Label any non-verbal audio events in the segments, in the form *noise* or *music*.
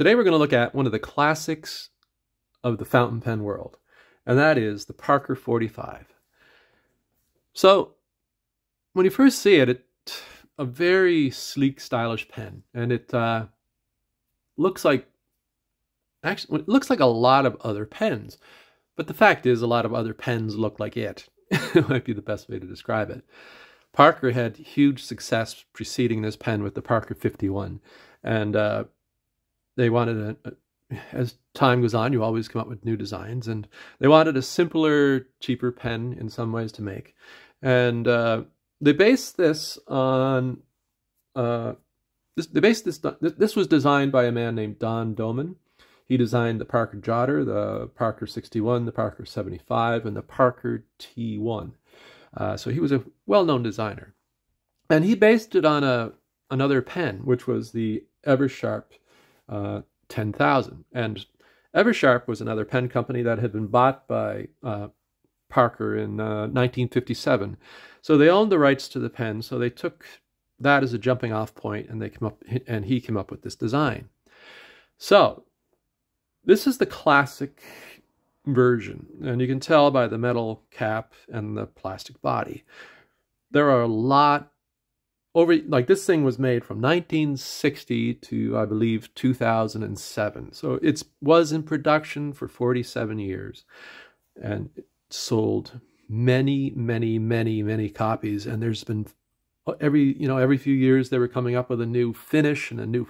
Today we're going to look at one of the classics of the fountain pen world, and that is the Parker 45. So, when you first see it, it's a very sleek, stylish pen, and it uh, looks like actually it looks like a lot of other pens. But the fact is, a lot of other pens look like it. it *laughs* might be the best way to describe it. Parker had huge success preceding this pen with the Parker 51, and uh, they wanted a, a, as time goes on, you always come up with new designs, and they wanted a simpler, cheaper pen in some ways to make, and uh, they based this on uh, this. They based this. This was designed by a man named Don Doman. He designed the Parker Jotter, the Parker 61, the Parker 75, and the Parker T1. Uh, so he was a well-known designer, and he based it on a another pen, which was the Eversharp uh, 10,000. And Eversharp was another pen company that had been bought by uh, Parker in uh, 1957. So they owned the rights to the pen, so they took that as a jumping off point and they came up and he came up with this design. So this is the classic version, and you can tell by the metal cap and the plastic body. There are a lot over like this thing was made from 1960 to I believe 2007. So it was in production for 47 years and sold many many many many copies. And there's been every you know every few years they were coming up with a new finish and a new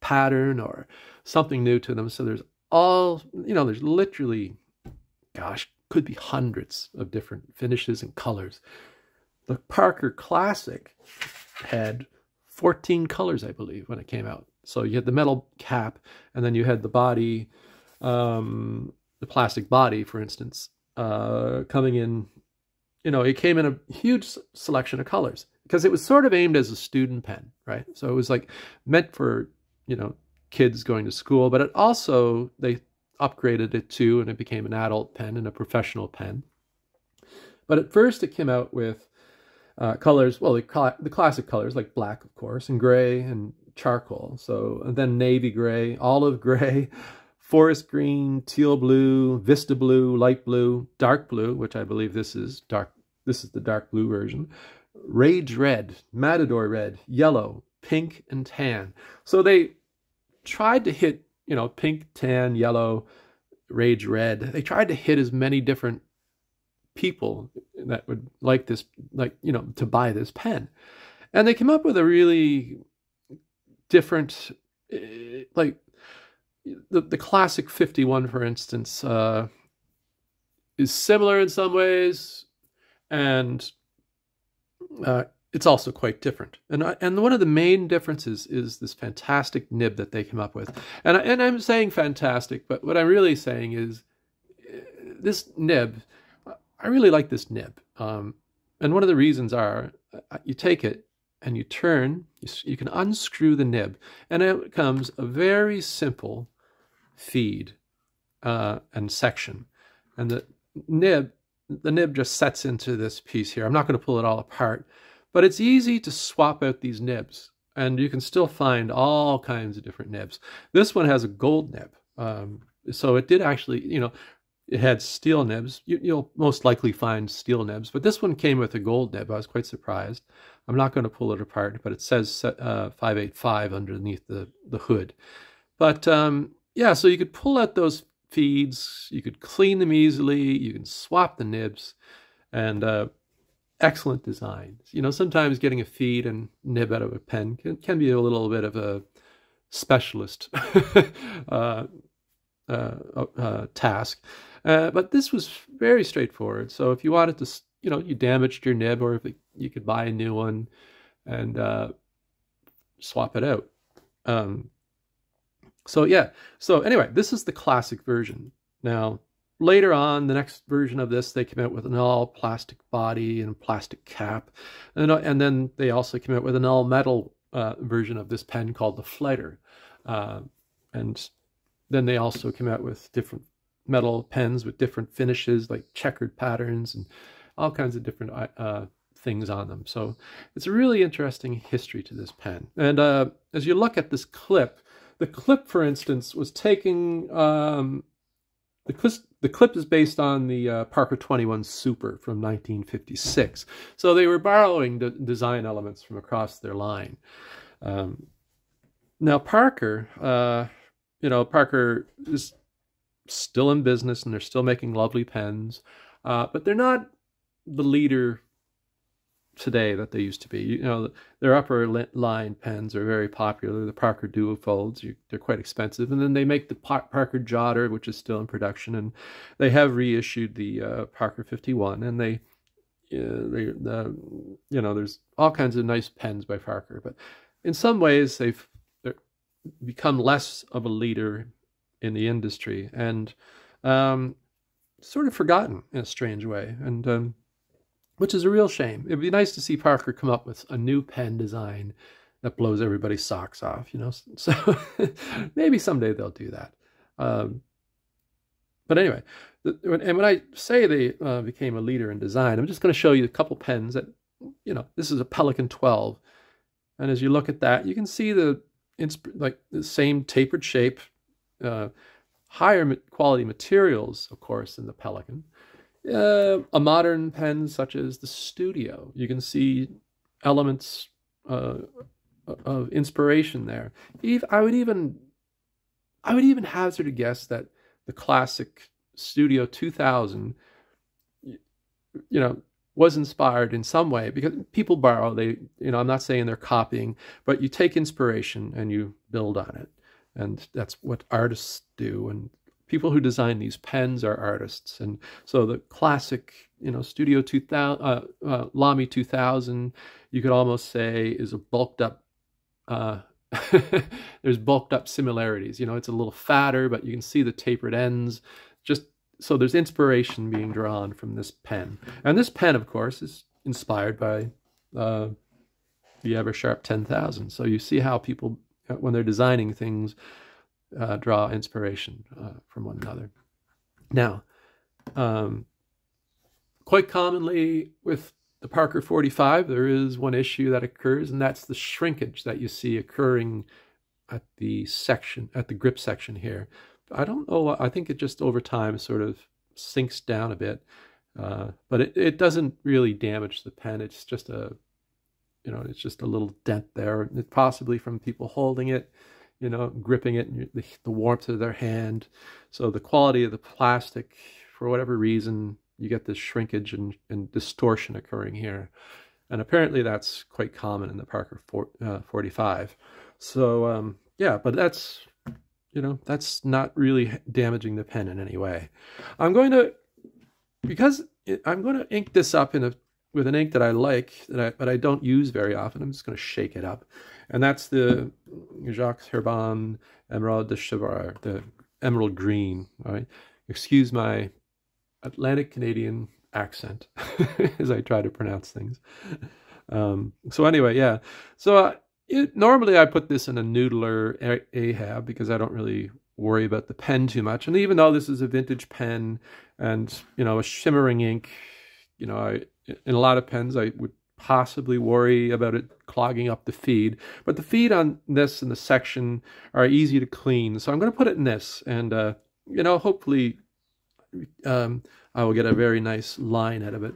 pattern or something new to them. So there's all you know there's literally gosh could be hundreds of different finishes and colors. The Parker Classic had 14 colors, I believe, when it came out. So you had the metal cap, and then you had the body, um, the plastic body, for instance, uh, coming in. You know, it came in a huge selection of colors because it was sort of aimed as a student pen, right? So it was like meant for, you know, kids going to school, but it also, they upgraded it too, and it became an adult pen and a professional pen. But at first, it came out with uh, colors, well, the, the classic colors like black, of course, and gray and charcoal. So and then navy gray, olive gray, *laughs* forest green, teal blue, vista blue, light blue, dark blue, which I believe this is dark. This is the dark blue version. Rage red, matador red, yellow, pink, and tan. So they tried to hit, you know, pink, tan, yellow, rage red. They tried to hit as many different people that would like this, like, you know, to buy this pen. And they came up with a really different, eh, like, the, the classic 51, for instance, uh, is similar in some ways, and uh, it's also quite different. And and one of the main differences is this fantastic nib that they came up with. And I, and I'm saying fantastic, but what I'm really saying is eh, this nib I really like this nib. Um, and one of the reasons are uh, you take it and you turn, you, you can unscrew the nib, and out comes a very simple feed uh, and section. And the nib, the nib just sets into this piece here. I'm not going to pull it all apart, but it's easy to swap out these nibs. And you can still find all kinds of different nibs. This one has a gold nib. Um, so it did actually, you know, it had steel nibs. You, will most likely find steel nibs, but this one came with a gold nib. I was quite surprised. I'm not going to pull it apart, but it says uh, 585 underneath the, the hood. But um, yeah, so you could pull out those feeds, you could clean them easily, you can swap the nibs, and uh, excellent design. You know, sometimes getting a feed and nib out of a pen can, can be a little bit of a specialist *laughs* uh, uh, uh, task. Uh, but this was very straightforward. So if you wanted to, you know, you damaged your nib, or if it, you could buy a new one and uh, swap it out. Um, so yeah. So anyway, this is the classic version. Now later on, the next version of this, they came out with an all plastic body and plastic cap, and and then they also came out with an all metal uh, version of this pen called the Flighter, uh, and then they also came out with different metal pens with different finishes like checkered patterns and all kinds of different uh, uh, things on them. So it's a really interesting history to this pen. And uh, as you look at this clip, the clip, for instance, was taking um, the clip. The clip is based on the uh, Parker 21 Super from 1956. So they were borrowing the design elements from across their line. Um, now Parker, uh, you know, Parker is still in business and they're still making lovely pens, uh, but they're not the leader today that they used to be. You know, their upper line pens are very popular. The Parker Duofolds, you, they're quite expensive, and then they make the Parker Jotter, which is still in production, and they have reissued the uh, Parker 51, and they, uh, they, uh, you know, there's all kinds of nice pens by Parker, but in some ways they've become less of a leader in the industry and um, sort of forgotten in a strange way. And um, which is a real shame. It'd be nice to see Parker come up with a new pen design that blows everybody's socks off, you know. *laughs* So maybe someday they'll do that. Um, but anyway, and when I say they uh, became a leader in design, I'm just going to show you a couple pens that, you know, this is a Pelikan 12. And as you look at that, you can see the like the same tapered shape, uh, higher quality materials, of course, in the Pelikan. Uh, a modern pen such as the Studio, you can see elements uh, of inspiration there. I would even, I would even hazard a guess that the classic Studio 2000, you know, was inspired in some way because people borrow. They, you know, I'm not saying they're copying, but you take inspiration and you build on it, and that's what artists do. And people who design these pens are artists. And so the classic, you know, Studio 2000, uh, uh, Lamy 2000, you could almost say is a bulked up, uh, *laughs* there's bulked up similarities. You know, it's a little fatter, but you can see the tapered ends. Just so there's inspiration being drawn from this pen. And this pen, of course, is inspired by uh, the Eversharp 10,000. So you see how people, when they're designing things, uh, draw inspiration uh, from one another. Now, um, quite commonly with the Parker 45, there is one issue that occurs, and that's the shrinkage that you see occurring at the section, at the grip section here. I don't know, I think it just over time sort of sinks down a bit, uh, but it, it doesn't really damage the pen. It's just a, you know, it's just a little dent there, possibly from people holding it you know, gripping it, and the, the warmth of their hand. So the quality of the plastic, for whatever reason, you get this shrinkage and, and distortion occurring here. And apparently that's quite common in the Parker uh, 45. So, um, yeah, but that's, you know, that's not really damaging the pen in any way. I'm going to, because I'm going to ink this up in a with an ink that I like, that I, but I don't use very often. I'm just going to shake it up and that's the Jacques Herbin Emerald de Chivor, the emerald green. Right? Excuse my Atlantic Canadian accent *laughs* as I try to pronounce things. Um, so anyway, yeah. So uh, it, normally I put this in a Noodler's Ahab because I don't really worry about the pen too much. And even though this is a vintage pen and you know a shimmering ink, you know, I in a lot of pens I would possibly worry about it clogging up the feed. But the feed on this and the section are easy to clean. So I'm going to put it in this and, uh, you know, hopefully um, I will get a very nice line out of it.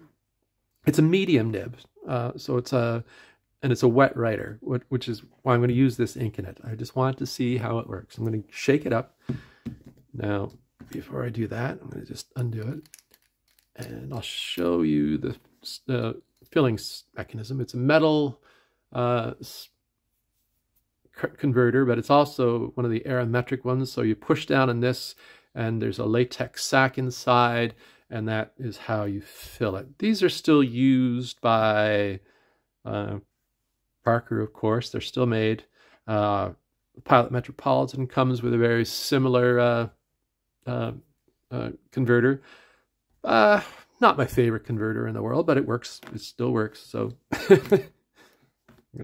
It's a medium nib. Uh, so it's a, and it's a wet writer, which is why I'm going to use this ink in it. I just want to see how it works. I'm going to shake it up. Now, before I do that, I'm going to just undo it. And I'll show you the, the filling mechanism. It's a metal uh, converter, but it's also one of the aerometric ones. So you push down on this and there's a latex sac inside and that is how you fill it. These are still used by uh, Parker, of course. They're still made. Uh, Pilot Metropolitan comes with a very similar uh, uh, uh converter. Not my favorite converter in the world, but it works. It still works. So *laughs* I'm going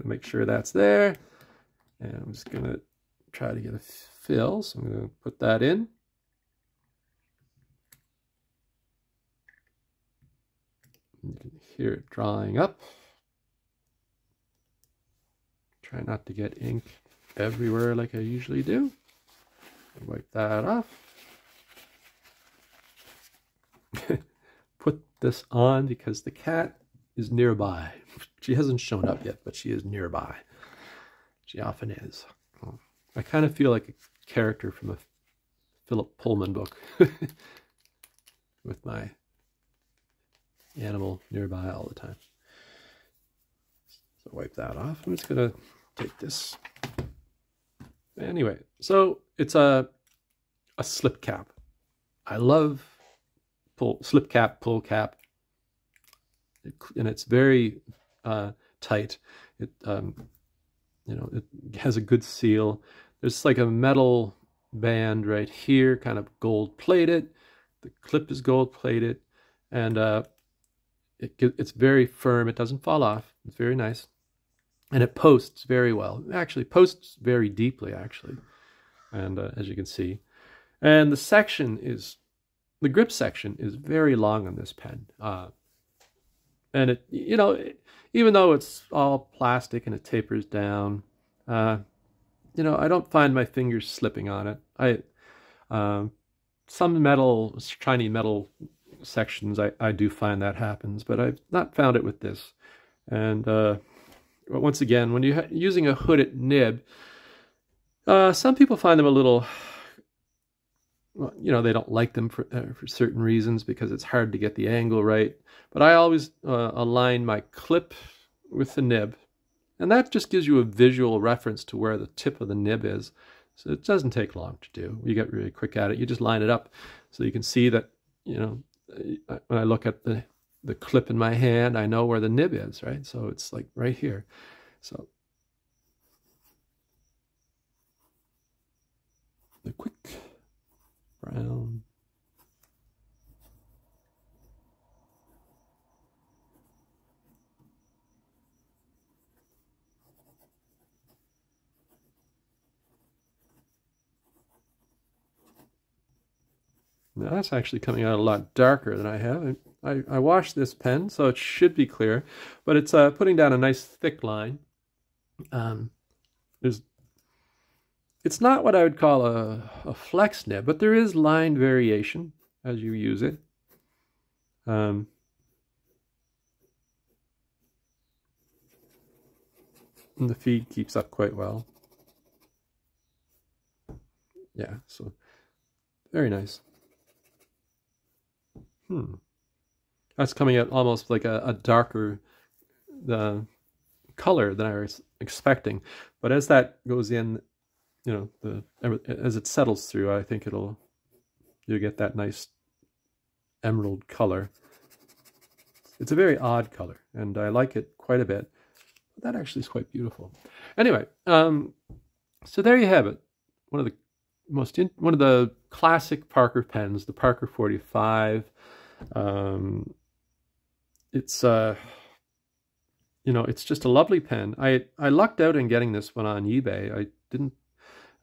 to make sure that's there. And I'm just going to try to get a fill. So I'm going to put that in. You can hear it drying up. Try not to get ink everywhere like I usually do. Wipe that off. *laughs* Put this on because the cat is nearby. She hasn't shown up yet, but she is nearby. She often is. I kind of feel like a character from a Philip Pullman book *laughs* with my animal nearby all the time. So wipe that off. I'm just going to take this. Anyway, so it's a a slip cap. I love pull slip cap, pull cap, and it's very uh, tight. It um, you know it has a good seal. There's like a metal band right here, kind of gold plated. The clip is gold plated, and uh, it, it's very firm. It doesn't fall off. It's very nice, and it posts very well. Actually, posts very deeply, actually, and uh, as you can see, and the section is the grip section is very long on this pen. Uh, and it, you know, even though it's all plastic and it tapers down, uh, you know, I don't find my fingers slipping on it. I, um, some metal, shiny metal sections, I, I do find that happens, but I've not found it with this. And uh, once again, when you're using a hooded nib, uh, some people find them a little, well, you know, they don't like them for, uh, for certain reasons because it's hard to get the angle right. But I always uh, align my clip with the nib and that just gives you a visual reference to where the tip of the nib is. So it doesn't take long to do. You get really quick at it. You just line it up so you can see that, you know, when I look at the, the clip in my hand, I know where the nib is, right? So it's like right here. So the quick brown Now that's actually coming out a lot darker than I have. I, I, washed this pen, so it should be clear, but it's uh, putting down a nice thick line. Um, there's, it's not what I would call a, a flex nib, but there is line variation as you use it. Um, and the feed keeps up quite well. Yeah, so very nice. Hmm. That's coming out almost like a, a darker the color than I was expecting. But as that goes in, you know, the as it settles through, I think it'll you'll get that nice emerald color. It's a very odd color, and I like it quite a bit. That actually is quite beautiful. Anyway, um, so there you have it. One of the most in, one of the classic Parker pens, the Parker 45. Um, it's uh, you know, it's just a lovely pen. I I lucked out in getting this one on eBay. I didn't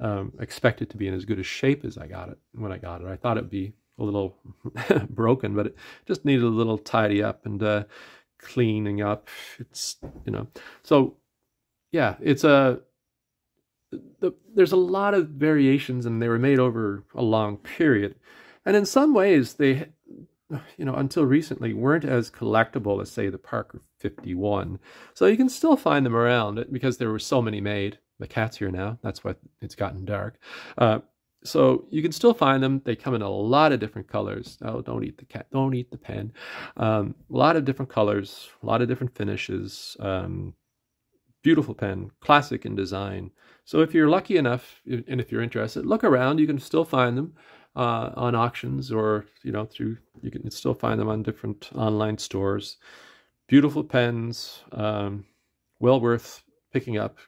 um, expect it to be in as good a shape as I got it when I got it. I thought it'd be a little *laughs* broken, but it just needed a little tidy up and uh, cleaning up. It's you know, so yeah, it's a the, there's a lot of variations and they were made over a long period. And in some ways, they, you know, until recently weren't as collectible as, say, the Parker 51. So you can still find them around because there were so many made. The cat's here now. That's why it's gotten dark. Uh, so you can still find them. They come in a lot of different colors. Oh, don't eat the cat. Don't eat the pen. Um, a lot of different colors, a lot of different finishes. Um, beautiful pen, classic in design. So if you're lucky enough, and if you're interested, look around. You can still find them uh, on auctions, or you know, through you can still find them on different online stores. Beautiful pens, um, well worth picking up.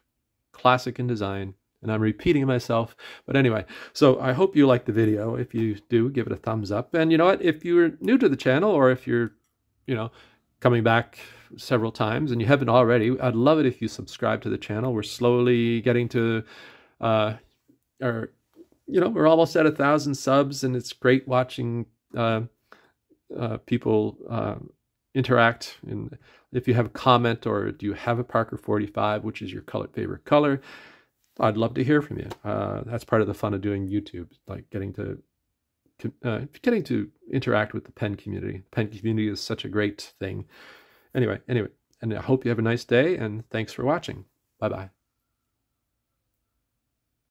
Classic in design, and I'm repeating myself. But anyway, so I hope you like the video. If you do, give it a thumbs up. And you know what? If you're new to the channel, or if you're, you know, coming back several times and you haven't already, I'd love it if you subscribe to the channel. We're slowly getting to, uh, or, you know, we're almost at a thousand subs and it's great watching uh, uh, people uh, interact. And if you have a comment or do you have a Parker 45, which is your color, favorite color, I'd love to hear from you. Uh, that's part of the fun of doing YouTube, like getting to uh, getting to interact with the pen community. Pen community is such a great thing. Anyway, anyway, and I hope you have a nice day, and thanks for watching. Bye bye.